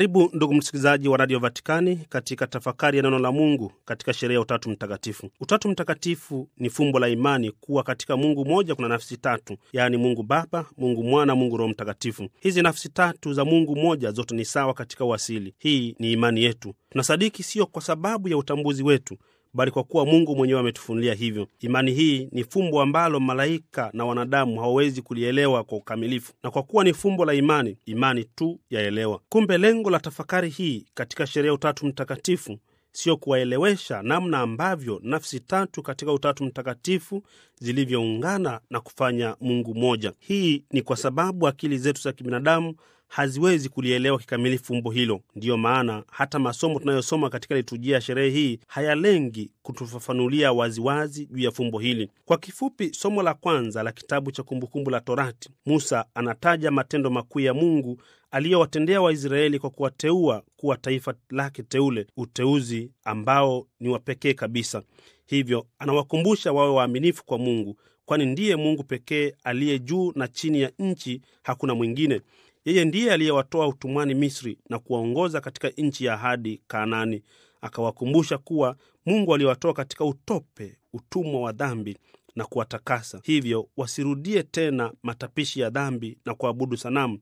Karibu ndugu msikilizaji wa Radio Vatikani katika tafakari ya neno la Mungu katika sherehe ya Utatu Mtakatifu. Utatu Mtakatifu ni fumbo la imani kuwa katika Mungu moja kuna nafsi tatu, yaani Mungu Baba, Mungu Mwana, Mungu Roho Mtakatifu. Hizi nafsi tatu za Mungu moja zote ni sawa katika uasili. Hii ni imani yetu. Tunasadiki sio kwa sababu ya utambuzi wetu bali kwa kuwa Mungu mwenyewe ametufunulia hivyo. Imani hii ni fumbo ambalo malaika na wanadamu hawawezi kulielewa kwa ukamilifu, na kwa kuwa ni fumbo la imani, imani tu yaelewa. Kumbe lengo la tafakari hii katika sheria ya Utatu Mtakatifu sio kuwaelewesha namna ambavyo nafsi tatu katika Utatu Mtakatifu zilivyoungana na kufanya Mungu mmoja. Hii ni kwa sababu akili zetu za kibinadamu haziwezi kulielewa kikamilifu fumbo hilo. Ndiyo maana hata masomo tunayosoma katika liturujia ya sherehe hii hayalengi kutufafanulia waziwazi juu ya fumbo hili. Kwa kifupi, somo la kwanza la kitabu cha Kumbukumbu la Torati, Musa anataja matendo makuu ya Mungu aliyowatendea Waisraeli kwa kuwateua kuwa taifa lake teule, uteuzi ambao ni wa pekee kabisa. Hivyo anawakumbusha wawe waaminifu kwa Mungu, kwani ndiye Mungu pekee aliye juu na chini ya nchi hakuna mwingine. Yeye ndiye aliyewatoa utumwani Misri na kuwaongoza katika nchi ya ahadi Kanaani. Akawakumbusha kuwa Mungu aliwatoa katika utope, utumwa wa dhambi na kuwatakasa, hivyo wasirudie tena matapishi ya dhambi na kuabudu sanamu.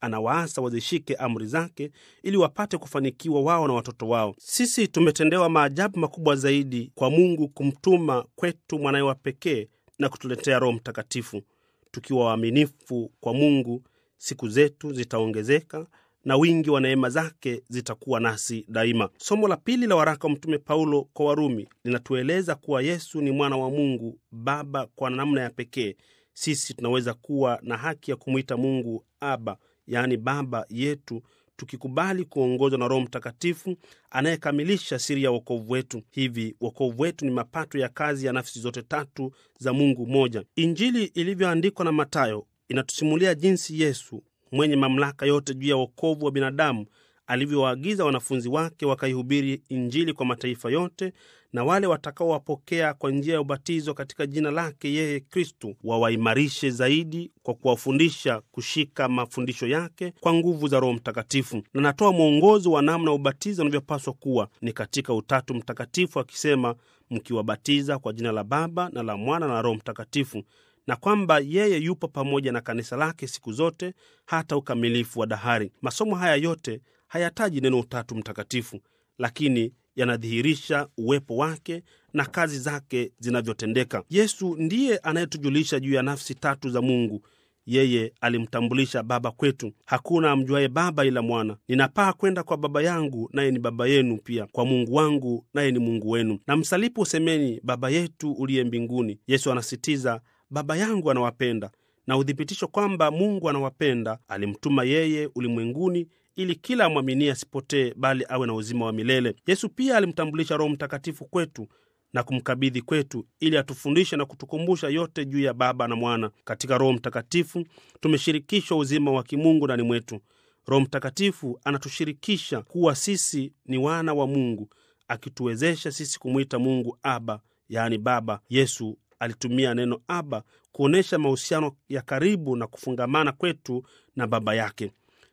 Anawaasa wazishike amri zake ili wapate kufanikiwa wao na watoto wao. Sisi tumetendewa maajabu makubwa zaidi kwa Mungu kumtuma kwetu mwanaye wa pekee na kutuletea Roho Mtakatifu. Tukiwa waaminifu kwa Mungu, siku zetu zitaongezeka na wingi wa neema zake zitakuwa nasi daima. Somo la pili la waraka wa Mtume Paulo kwa Warumi linatueleza kuwa Yesu ni mwana wa Mungu Baba kwa namna ya pekee. Sisi tunaweza kuwa na haki ya kumwita Mungu Aba, yaani Baba yetu, tukikubali kuongozwa na Roho Mtakatifu anayekamilisha siri ya wokovu wetu. Hivi wokovu wetu ni mapato ya kazi ya nafsi zote tatu za Mungu mmoja. Injili ilivyoandikwa na Matayo inatusimulia jinsi Yesu mwenye mamlaka yote juu ya wokovu wa binadamu alivyowaagiza wanafunzi wake wakaihubiri Injili kwa mataifa yote, na wale watakaowapokea kwa njia ya ubatizo katika jina lake yeye Kristu wawaimarishe zaidi kwa kuwafundisha kushika mafundisho yake kwa nguvu za Roho Mtakatifu. Na natoa mwongozo wa namna ubatizo unavyopaswa kuwa ni katika Utatu Mtakatifu, akisema mkiwabatiza kwa jina la Baba na la Mwana na Roho Mtakatifu na kwamba yeye yupo pamoja na kanisa lake siku zote hata ukamilifu wa dahari. Masomo haya yote hayataji neno Utatu Mtakatifu, lakini yanadhihirisha uwepo wake na kazi zake zinavyotendeka. Yesu ndiye anayetujulisha juu ya nafsi tatu za Mungu. Yeye alimtambulisha Baba kwetu. Hakuna amjuaye Baba ila Mwana. Ninapaa kwenda kwa Baba yangu, naye ni Baba yenu pia, kwa Mungu wangu, naye ni Mungu wenu. Na msalipo usemeni, Baba yetu uliye mbinguni. Yesu anasitiza Baba yangu anawapenda, na uthibitisho kwamba Mungu anawapenda, alimtuma yeye ulimwenguni ili kila amwaminie asipotee, bali awe na uzima wa milele. Yesu pia alimtambulisha Roho Mtakatifu kwetu na kumkabidhi kwetu ili atufundishe na kutukumbusha yote juu ya Baba na Mwana. Katika Roho Mtakatifu tumeshirikishwa uzima wa kimungu ndani mwetu. Roho Mtakatifu anatushirikisha kuwa sisi ni wana wa Mungu, akituwezesha sisi kumwita Mungu Aba, yaani Baba. Yesu alitumia neno Aba kuonyesha mahusiano ya karibu na kufungamana kwetu na Baba yake.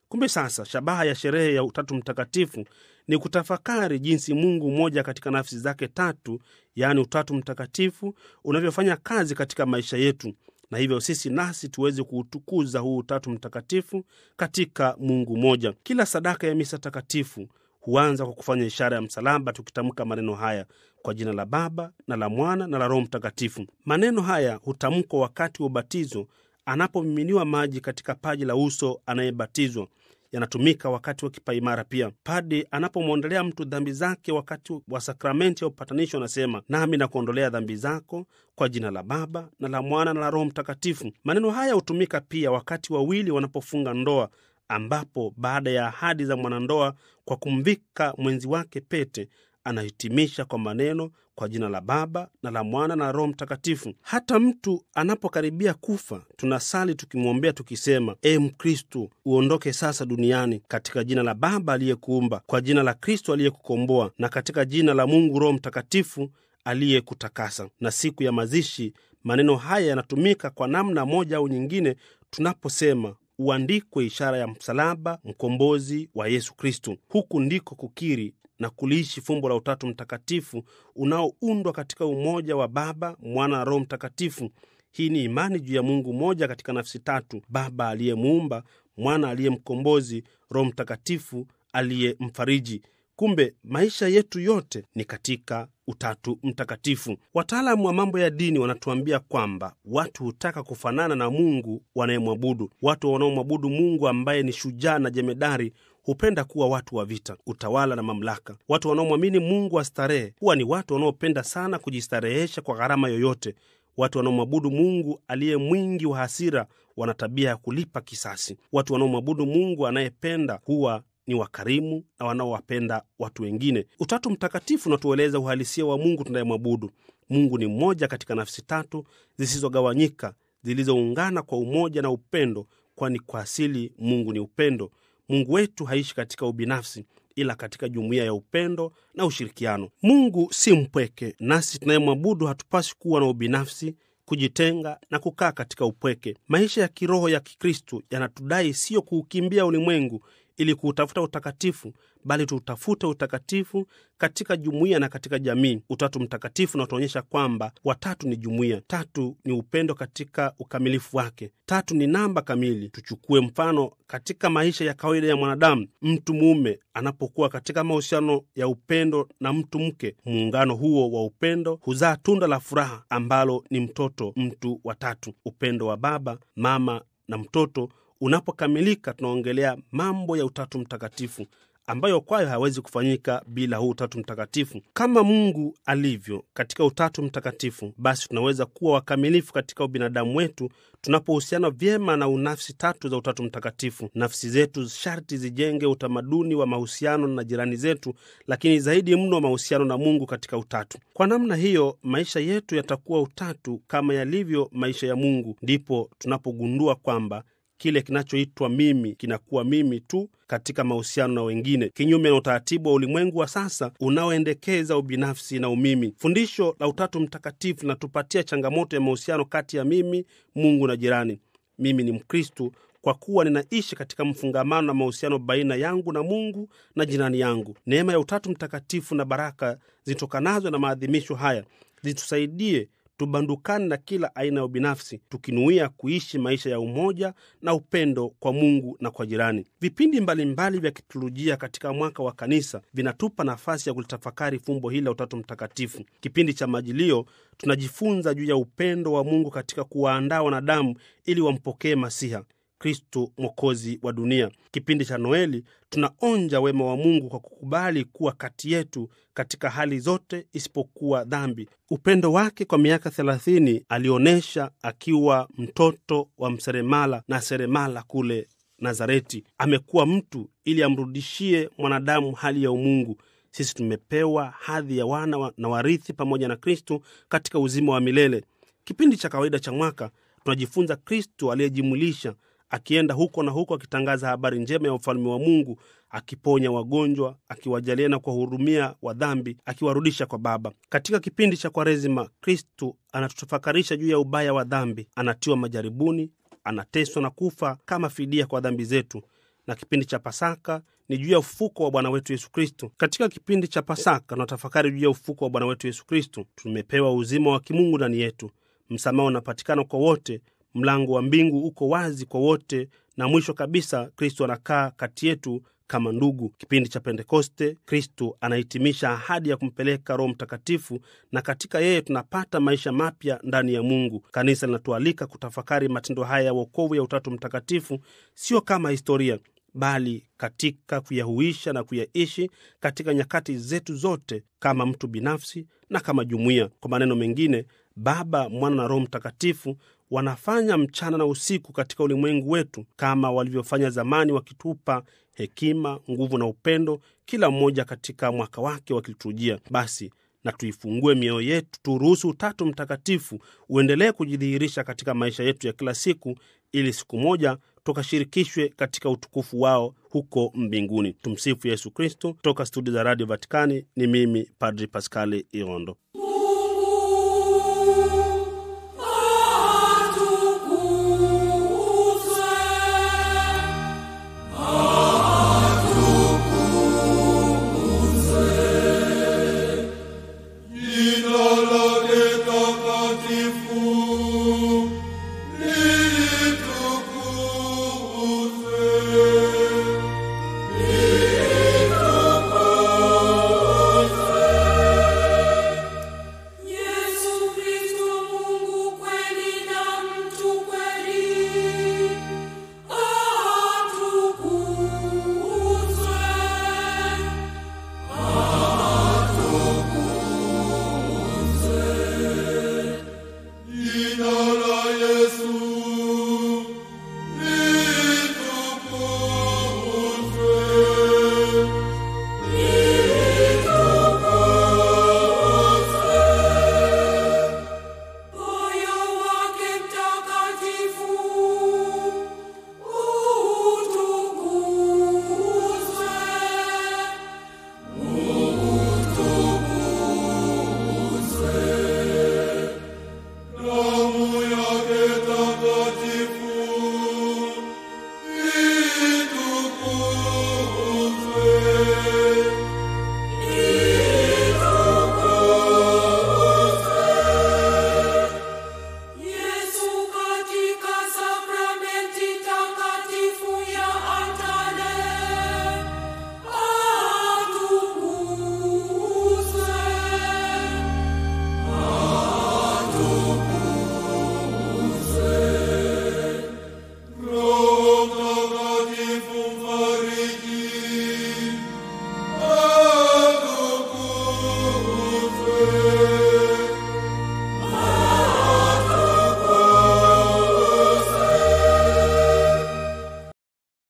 Kumbe sasa, shabaha ya sherehe ya Utatu Mtakatifu ni kutafakari jinsi Mungu mmoja katika nafsi zake tatu, yaani Utatu Mtakatifu, unavyofanya kazi katika maisha yetu, na hivyo sisi nasi tuweze kuutukuza huu Utatu Mtakatifu katika Mungu mmoja. Kila sadaka ya misa takatifu huanza kwa kufanya ishara ya msalaba, tukitamka maneno haya kwa jina la Baba na la Mwana na la Roho Mtakatifu. Maneno haya hutamkwa wakati wa ubatizo, anapomiminiwa maji katika paji la uso anayebatizwa. Yanatumika wakati wa kipaimara pia. Padi anapomwondolea mtu dhambi zake wakati wa sakramenti ya upatanisho, anasema nami nakuondolea dhambi zako kwa jina la Baba na la Mwana na la Roho Mtakatifu. Maneno haya hutumika pia wakati wawili wanapofunga ndoa ambapo baada ya ahadi za mwanandoa kwa kumvika mwenzi wake pete anahitimisha kwa maneno kwa jina la Baba na la Mwana na Roho Mtakatifu. Hata mtu anapokaribia kufa, tunasali tukimwombea tukisema: E Mkristu, uondoke sasa duniani katika jina la Baba aliyekuumba, kwa jina la Kristu aliyekukomboa, na katika jina la Mungu Roho Mtakatifu aliyekutakasa. Na siku ya mazishi maneno haya yanatumika kwa namna moja au nyingine tunaposema uandikwe ishara ya msalaba mkombozi wa Yesu Kristu. Huku ndiko kukiri na kuliishi fumbo la Utatu Mtakatifu unaoundwa katika umoja wa Baba, Mwana na Roho Mtakatifu. Hii ni imani juu ya Mungu mmoja katika nafsi tatu: Baba aliyemuumba, Mwana aliye mkombozi, Roho Mtakatifu aliye mfariji. Kumbe maisha yetu yote ni katika Utatu Mtakatifu. Wataalamu wa mambo ya dini wanatuambia kwamba watu hutaka kufanana na Mungu wanayemwabudu. Watu wanaomwabudu Mungu ambaye ni shujaa na jemedari hupenda kuwa watu wa vita, utawala na mamlaka. Watu wanaomwamini Mungu wa starehe huwa ni watu wanaopenda sana kujistarehesha kwa gharama yoyote. Watu wanaomwabudu Mungu aliye mwingi wa hasira wana tabia ya kulipa kisasi. Watu wanaomwabudu Mungu anayependa huwa ni wakarimu na wanaowapenda watu wengine. Utatu Mtakatifu unatueleza uhalisia wa Mungu tunayemwabudu. Mungu ni mmoja katika nafsi tatu zisizogawanyika zilizoungana kwa umoja na upendo, kwani kwa asili Mungu ni upendo. Mungu wetu haishi katika ubinafsi, ila katika jumuiya ya upendo na ushirikiano. Mungu si mpweke, nasi tunayemwabudu hatupasi kuwa na ubinafsi kujitenga na kukaa katika upweke. Maisha ya kiroho ya Kikristu yanatudai siyo kuukimbia ulimwengu ili kuutafuta utakatifu, bali tuutafute utakatifu katika jumuiya na katika jamii. Utatu Mtakatifu na utaonyesha kwamba watatu ni jumuiya, tatu ni upendo katika ukamilifu wake, tatu ni namba kamili. Tuchukue mfano katika maisha ya kawaida ya mwanadamu. Mtu mume anapokuwa katika mahusiano ya upendo na mtu mke, muungano huo wa upendo huzaa tunda la furaha ambalo ni mtoto, mtu watatu. Upendo wa baba, mama na mtoto unapokamilika tunaongelea mambo ya Utatu Mtakatifu ambayo kwayo hawezi kufanyika bila huu Utatu Mtakatifu. Kama Mungu alivyo katika Utatu Mtakatifu, basi tunaweza kuwa wakamilifu katika ubinadamu wetu tunapohusiana vyema na unafsi tatu za Utatu Mtakatifu. Nafsi zetu sharti zijenge utamaduni wa mahusiano na jirani zetu, lakini zaidi mno mahusiano na Mungu katika utatu. Kwa namna hiyo, maisha yetu yatakuwa utatu kama yalivyo maisha ya Mungu. Ndipo tunapogundua kwamba kile kinachoitwa mimi kinakuwa mimi tu katika mahusiano na wengine, kinyume na utaratibu wa ulimwengu wa sasa unaoendekeza ubinafsi na umimi. Fundisho la Utatu Mtakatifu linatupatia changamoto ya mahusiano kati ya mimi, Mungu na jirani. Mimi ni Mkristu kwa kuwa ninaishi katika mfungamano na mahusiano baina yangu na Mungu na jirani yangu. Neema ya Utatu Mtakatifu na baraka zitokanazo na maadhimisho haya zitusaidie tubandukane na kila aina ya ubinafsi, tukinuia kuishi maisha ya umoja na upendo kwa Mungu na kwa jirani. Vipindi mbalimbali mbali vya kitolojia katika mwaka wa kanisa vinatupa nafasi ya kulitafakari fumbo hili la Utatu Mtakatifu. Kipindi cha Majilio tunajifunza juu ya upendo wa Mungu katika kuwaandaa wanadamu ili wampokee Masiha Kristo mwokozi wa dunia. Kipindi cha Noeli tunaonja wema wa Mungu kwa kukubali kuwa kati yetu katika hali zote isipokuwa dhambi. Upendo wake kwa miaka thelathini alionyesha akiwa mtoto wa mseremala na seremala kule Nazareti. Amekuwa mtu ili amrudishie mwanadamu hali ya umungu. Sisi tumepewa hadhi ya wana wa, na warithi pamoja na Kristu katika uzima wa milele. Kipindi cha kawaida cha mwaka tunajifunza Kristu aliyejimulisha akienda huko na huko akitangaza habari njema ya ufalme wa Mungu, akiponya wagonjwa, akiwajalia na kuwahurumia wadhambi, akiwarudisha kwa Baba. Katika kipindi cha Kwaresima, Kristu anatutafakarisha juu ya ubaya wa dhambi, anatiwa majaribuni, anateswa na kufa kama fidia kwa dhambi zetu. Na kipindi cha Pasaka ni juu ya ufuko wa Bwana wetu Yesu Kristu. Katika kipindi cha Pasaka tunatafakari juu ya ufuko wa Bwana wetu Yesu Kristu. Tumepewa uzima wa kimungu ndani yetu, msamaha unapatikana kwa wote mlango wa mbingu uko wazi kwa wote, na mwisho kabisa kristu anakaa kati yetu kama ndugu. Kipindi cha Pentekoste, kristu anahitimisha ahadi ya kumpeleka Roho Mtakatifu, na katika yeye tunapata maisha mapya ndani ya Mungu. Kanisa linatualika kutafakari matendo haya ya uokovu ya Utatu Mtakatifu, sio kama historia, bali katika kuyahuisha na kuyaishi katika nyakati zetu zote, kama mtu binafsi na kama jumuiya. Kwa maneno mengine, Baba, Mwana na Roho Mtakatifu wanafanya mchana na usiku katika ulimwengu wetu kama walivyofanya zamani, wakitupa hekima, nguvu na upendo, kila mmoja katika mwaka wake wa kiliturujia. Basi na tuifungue mioyo yetu, turuhusu Utatu Mtakatifu uendelee kujidhihirisha katika maisha yetu ya kila siku, ili siku moja tukashirikishwe katika utukufu wao huko mbinguni. Tumsifu Yesu Kristo. Toka studio za Radio Vatikani ni mimi Padri Paskali Irondo.